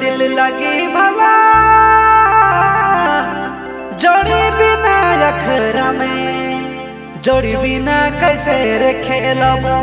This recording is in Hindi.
दिल लगी भला। जोड़ी बिना अखरा में जोड़ी बिना कैसे रे खेलबू